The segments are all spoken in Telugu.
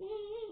Mm-hmm.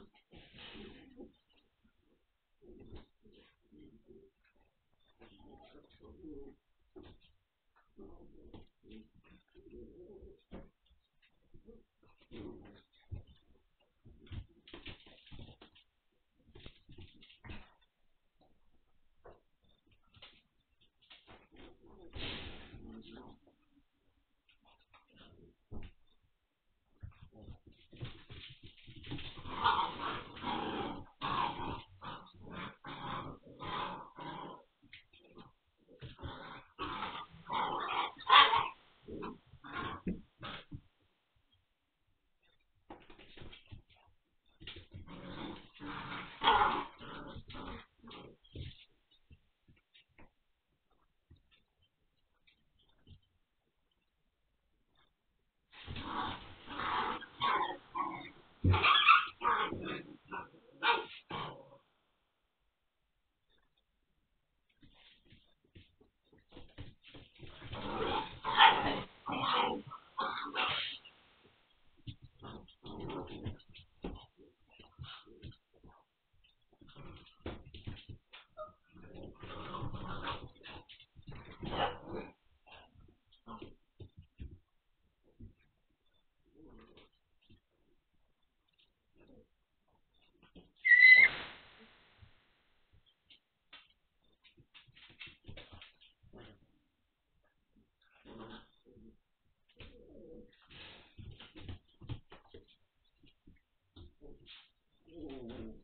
Ooh.